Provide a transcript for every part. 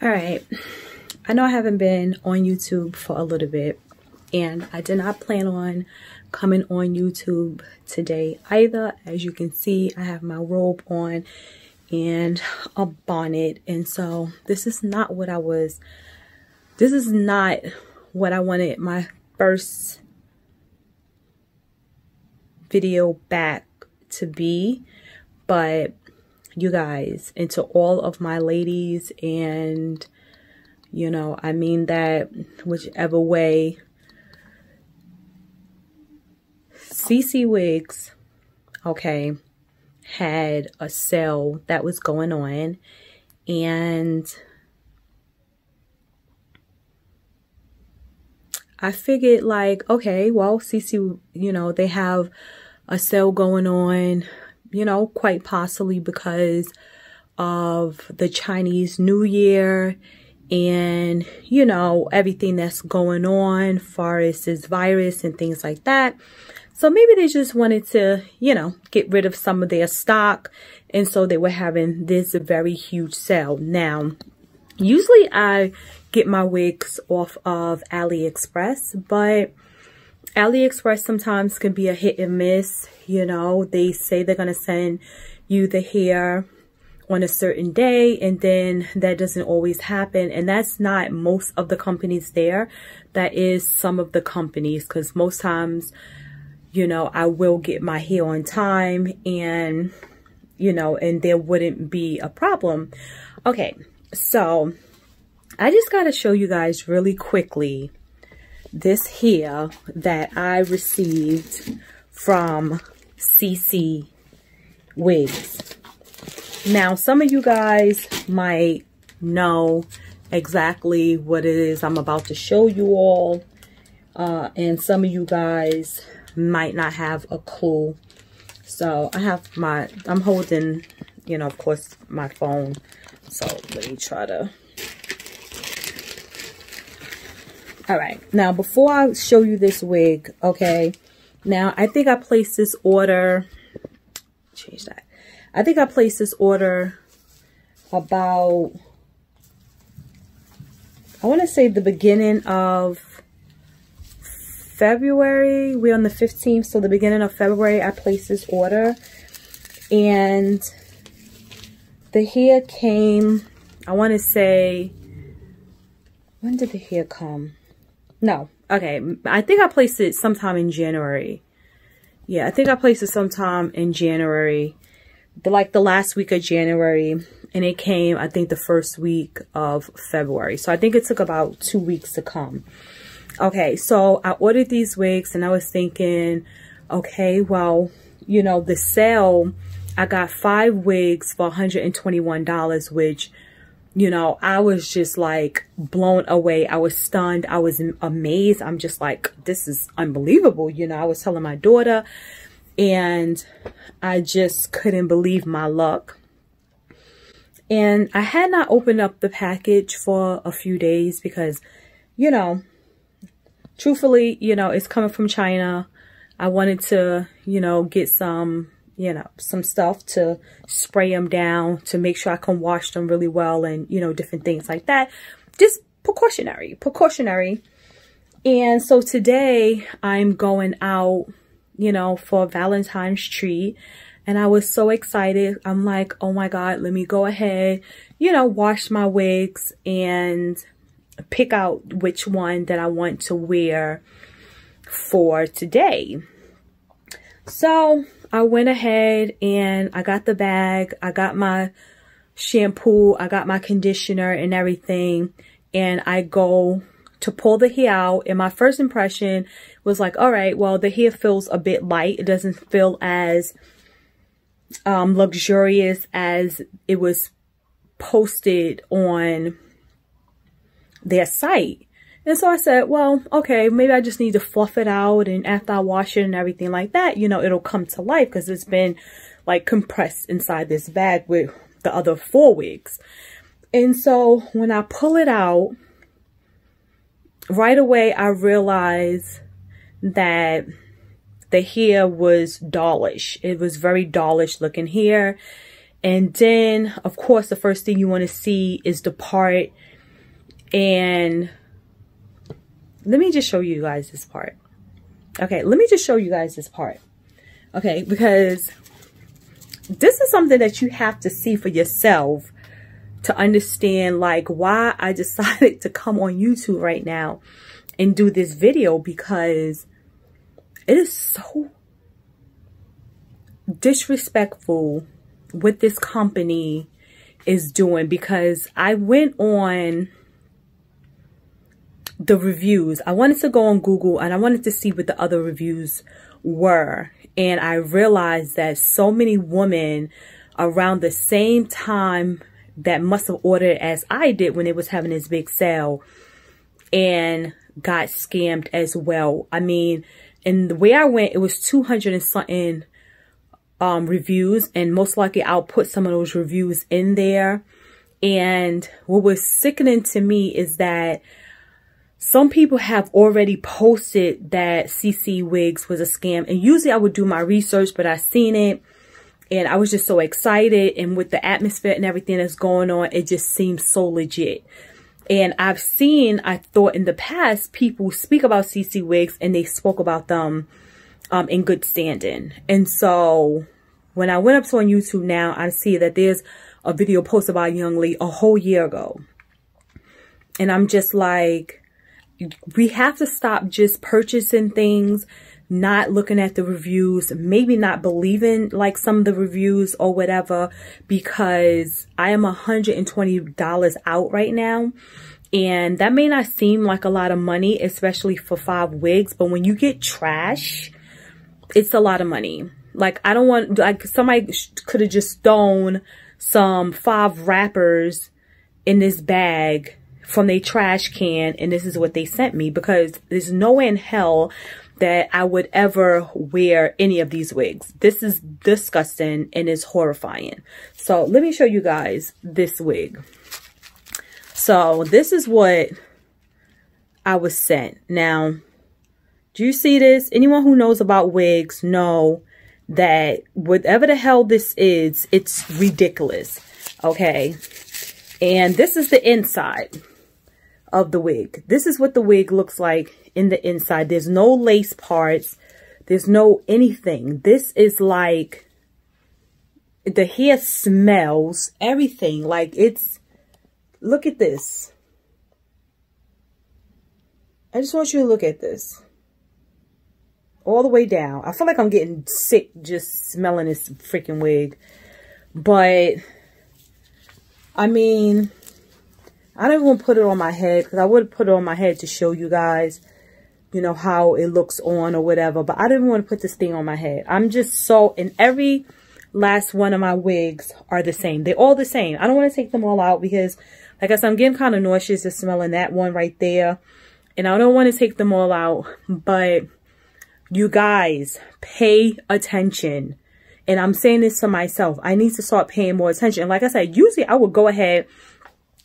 All right. I know I haven't been on YouTube for a little bit and I did not plan on coming on YouTube today either. As you can see, I have my robe on and a bonnet and so this is not what I was, this is not what I wanted my first video back to be but you guys and to all of my ladies and you know i mean that whichever way. Cc wigs okay had a sale that was going on and I figured like, okay, well, CC, you know, they have a sale going on you know, quite possibly because of the Chinese New Year and, you know, everything that's going on far as this virus and things like that. So maybe they just wanted to, you know, get rid of some of their stock. And so they were having this very huge sale. Now, usually I get my wigs off of AliExpress, but AliExpress sometimes can be a hit and miss. You know, they say they're going to send you the hair on a certain day and then that doesn't always happen. And that's not most of the companies there. That is some of the companies because most times you know i will get my hair on time and you know and there wouldn't be a problem. Okay so i just got to show you guys really quickly this hair that I received from CC Wigs. Now, some of you guys might know exactly what it is I'm about to show you all. Uh, and some of you guys might not have a clue. So I have my, I'm holding, you know, of course, my phone. So let me try to All right. Now, before I show you this wig, okay, now I think I placed this order, change that. I think I placed this order about, I want to say the beginning of February. We're on the 15th, so the beginning of February, I placed this order. And the hair came, I want to say, when did the hair come? No. Okay. I think I placed it sometime in January. Yeah, I think I placed it sometime in January. The, like the last week of January. And it came, I think, the first week of February. So I think it took about two weeks to come. Okay, so I ordered these wigs and I was thinking, okay, well, you know, the sale, I got five wigs for $121, which you know, I was just like blown away. I was stunned. I was amazed. I'm just like, this is unbelievable. You know, I was telling my daughter and I just couldn't believe my luck. And I had not opened up the package for a few days because, you know, truthfully, you know, it's coming from China. I wanted to, you know, get some you know, some stuff to spray them down to make sure I can wash them really well and, you know, different things like that. Just precautionary, precautionary. And so today I'm going out, you know, for Valentine's treat. And I was so excited. I'm like, oh my God, let me go ahead, you know, wash my wigs and pick out which one that I want to wear for today. So I went ahead and I got the bag. I got my shampoo. I got my conditioner and everything. And I go to pull the hair out. And my first impression was like, all right, well, the hair feels a bit light. It doesn't feel as um, luxurious as it was posted on their site. And so I said, well, okay, maybe I just need to fluff it out. And after I wash it and everything like that, you know, it'll come to life because it's been like compressed inside this bag with the other four wigs. And so when I pull it out, right away I realized that the hair was dollish. It was very dollish looking hair. And then, of course, the first thing you want to see is the part. And let me just show you guys this part. Okay, let me just show you guys this part. Okay, because this is something that you have to see for yourself to understand like why I decided to come on YouTube right now and do this video because it is so disrespectful what this company is doing because I went on the reviews. I wanted to go on Google and I wanted to see what the other reviews were. And I realized that so many women around the same time that must have ordered as I did when it was having this big sale and got scammed as well. I mean, and the way I went, it was 200 and something um, reviews and most likely I'll put some of those reviews in there. And what was sickening to me is that some people have already posted that CC Wigs was a scam. And usually I would do my research, but I seen it and I was just so excited. And with the atmosphere and everything that's going on, it just seems so legit. And I've seen, I thought in the past, people speak about CC Wigs and they spoke about them um, in good standing. And so when I went up to on YouTube now, I see that there's a video posted by young Lee a whole year ago. And I'm just like, we have to stop just purchasing things, not looking at the reviews, maybe not believing like some of the reviews or whatever, because I am $120 out right now. And that may not seem like a lot of money, especially for five wigs, but when you get trash, it's a lot of money. Like, I don't want, like, somebody could have just thrown some five wrappers in this bag from their trash can and this is what they sent me because there's no way in hell that I would ever wear any of these wigs. This is disgusting and is horrifying. So let me show you guys this wig. So this is what I was sent. Now, do you see this? Anyone who knows about wigs know that whatever the hell this is, it's ridiculous. Okay. And this is the inside of the wig. This is what the wig looks like in the inside. There's no lace parts. There's no anything. This is like, the hair smells, everything. Like it's, look at this. I just want you to look at this. All the way down. I feel like I'm getting sick just smelling this freaking wig. But, I mean, I don't even put it on my head because I would put it on my head to show you guys, you know, how it looks on or whatever. But I didn't want to put this thing on my head. I'm just so, and every last one of my wigs are the same. They're all the same. I don't want to take them all out because, like I said, I'm getting kind of nauseous just smelling that one right there. And I don't want to take them all out. But you guys, pay attention. And I'm saying this to myself. I need to start paying more attention. And like I said, usually I would go ahead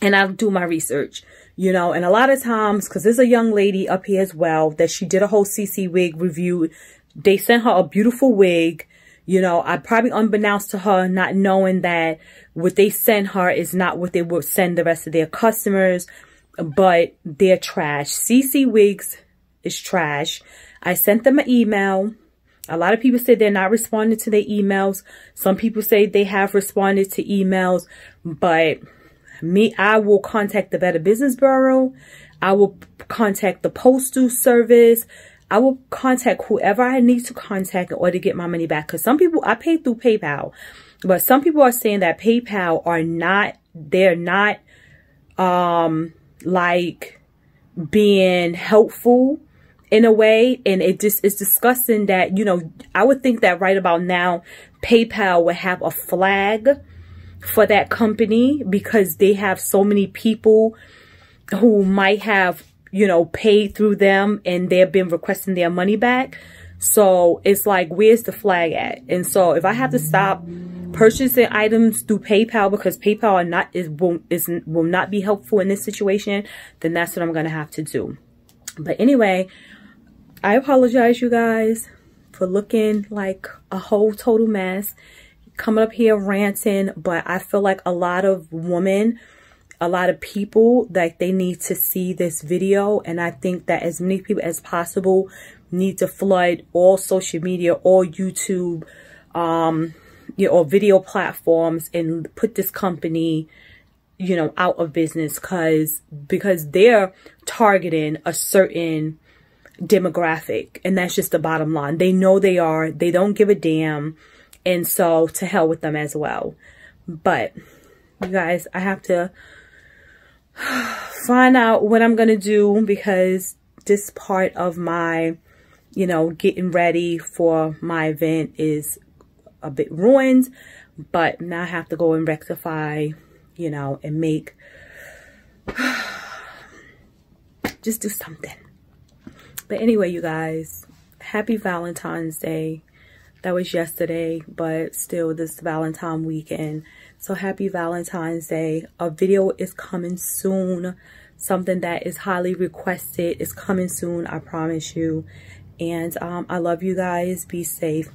and I'll do my research, you know, and a lot of times, because there's a young lady up here as well, that she did a whole CC wig review. They sent her a beautiful wig, you know, I probably unbeknownst to her, not knowing that what they sent her is not what they would send the rest of their customers, but they're trash. CC Wigs is trash. I sent them an email. A lot of people say they're not responding to their emails. Some people say they have responded to emails, but me, I will contact the Better Business Bureau. I will contact the Postal Service. I will contact whoever I need to contact in order to get my money back. Because some people, I pay through PayPal. But some people are saying that PayPal are not, they're not, um, like being helpful in a way. And it just is disgusting that, you know, I would think that right about now, PayPal would have a flag for that company because they have so many people who might have, you know, paid through them and they've been requesting their money back. So it's like, where's the flag at? And so if I have to stop purchasing items through PayPal because PayPal are not is won't, is will not be helpful in this situation, then that's what I'm gonna have to do. But anyway, I apologize, you guys, for looking like a whole total mess coming up here ranting, but I feel like a lot of women, a lot of people, like they need to see this video. And I think that as many people as possible need to flood all social media, all YouTube, um, you know, or video platforms and put this company, you know, out of business because, because they're targeting a certain demographic and that's just the bottom line. They know they are, they don't give a damn. And so to hell with them as well. But you guys, I have to find out what I'm going to do because this part of my, you know, getting ready for my event is a bit ruined. But now I have to go and rectify, you know, and make, just do something. But anyway, you guys, happy Valentine's Day. That was yesterday, but still this Valentine weekend. So happy Valentine's Day. A video is coming soon. Something that is highly requested is coming soon, I promise you. And um, I love you guys. Be safe.